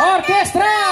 Orquestra.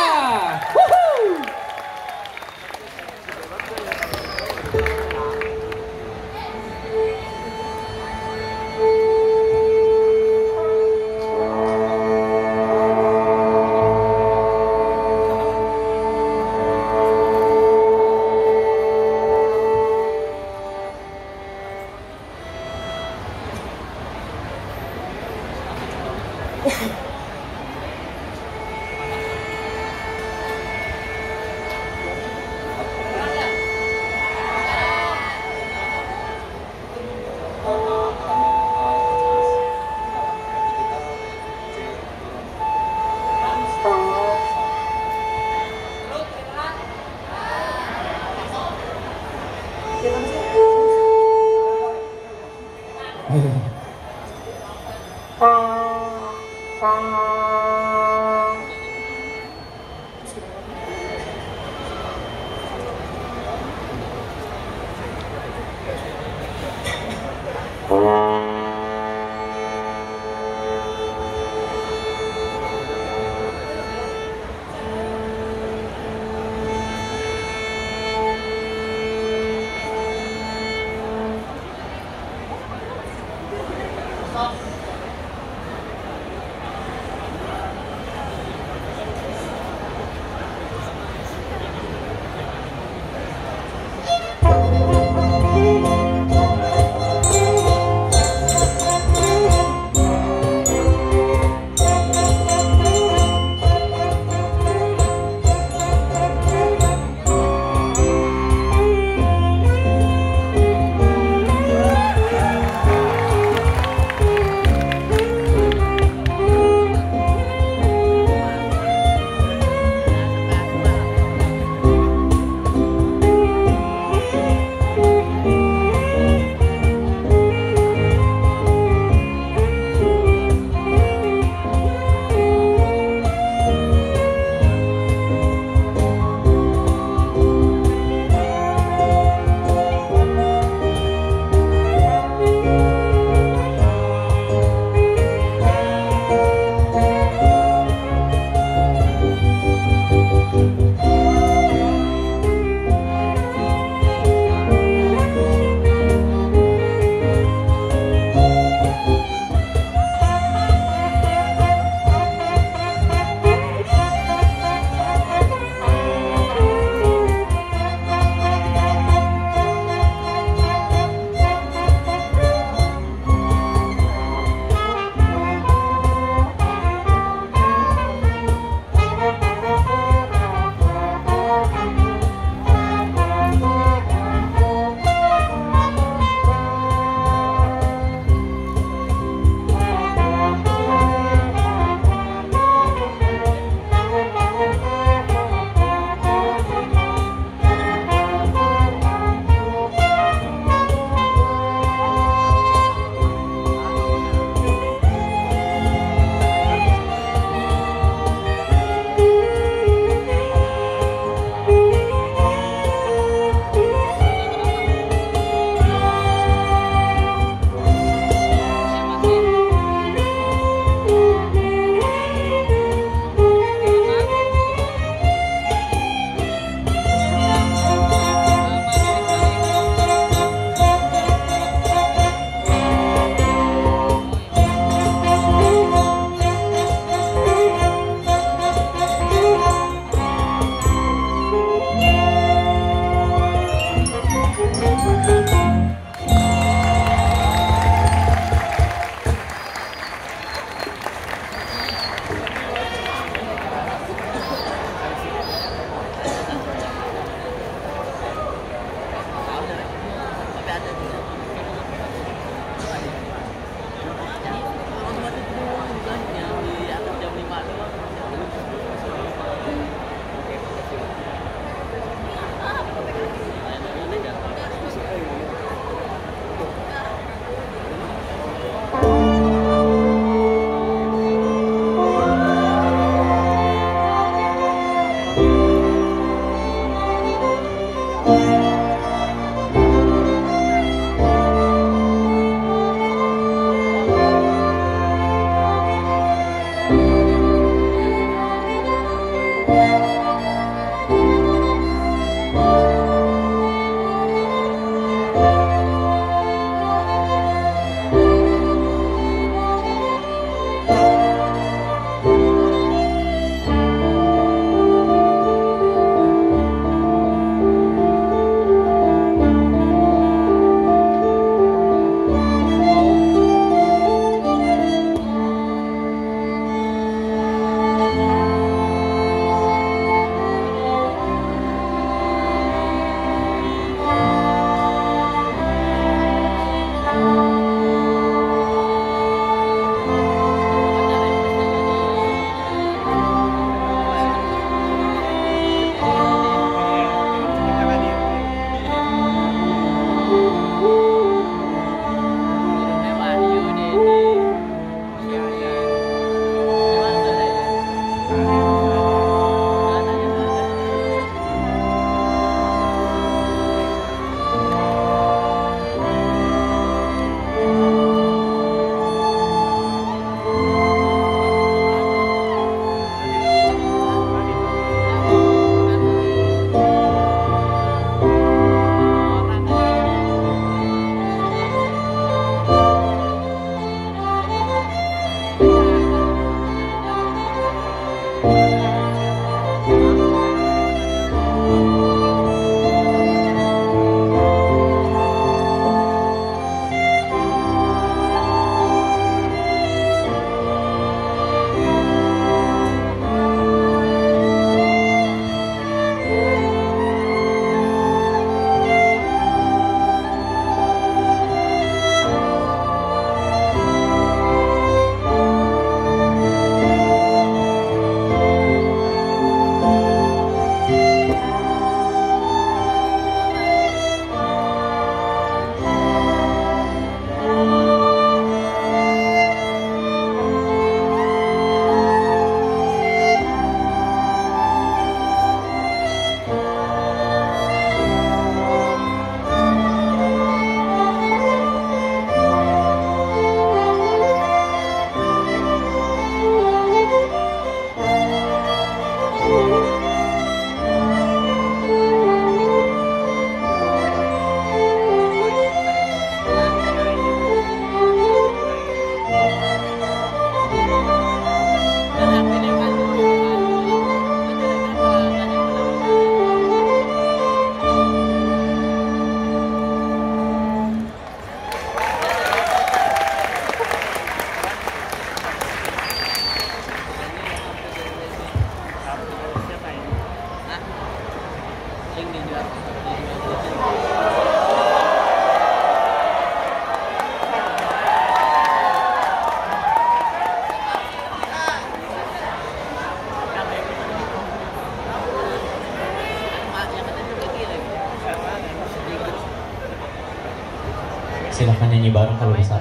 Silahkan nyanyi bareng kalau bisa.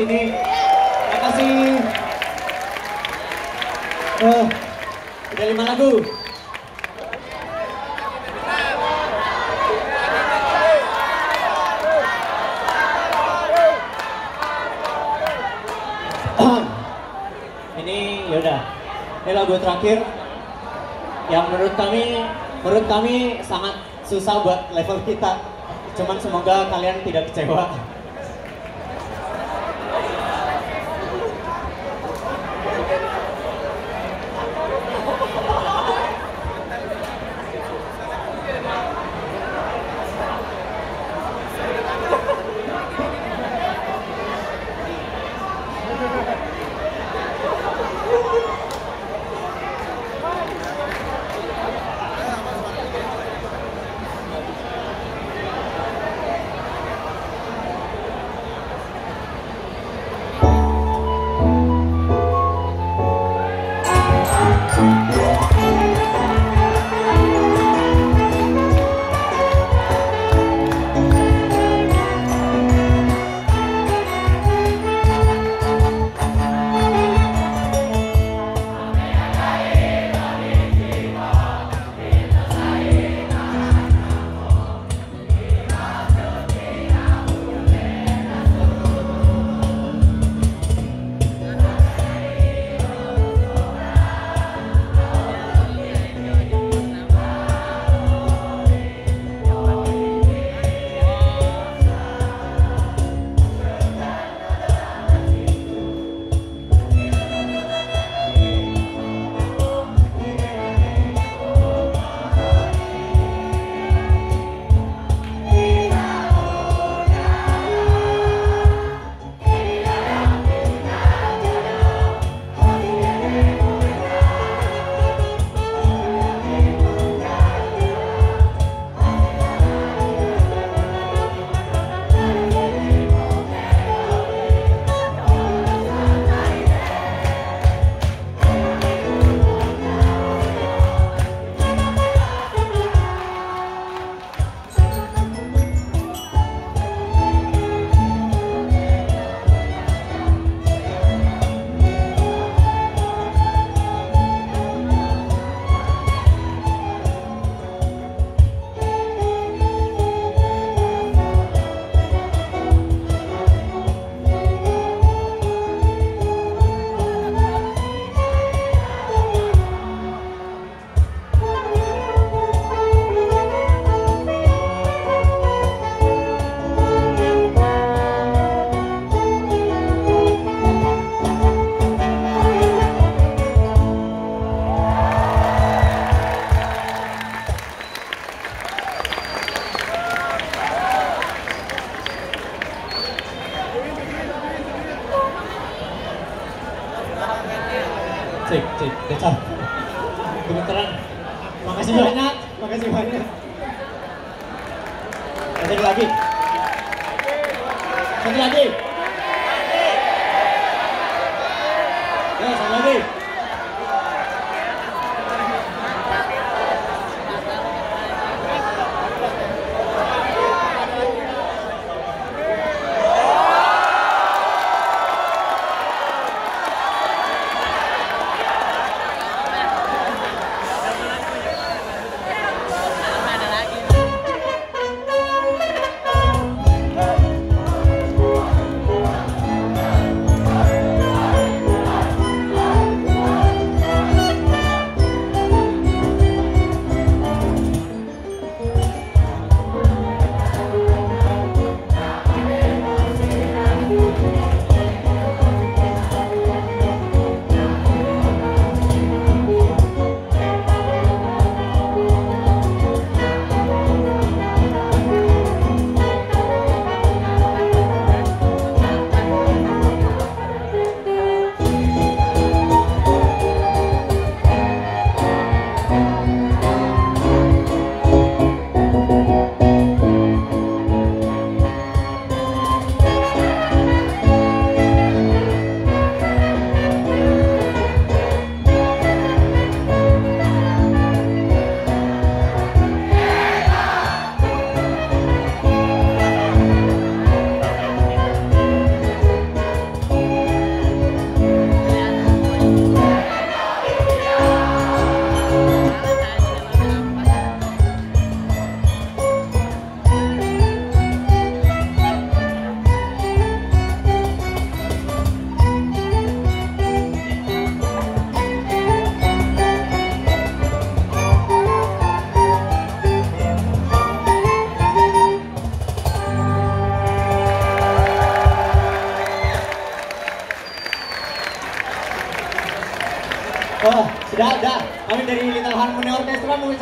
Sini. Makasih uh, udah lima lagu. Ini yaudah ini lagu terakhir yang menurut kami menurut kami sangat susah buat level kita. Cuman semoga kalian tidak kecewa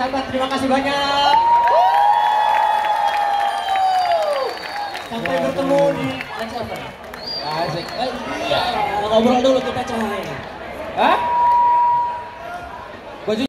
Terima kasih banyak.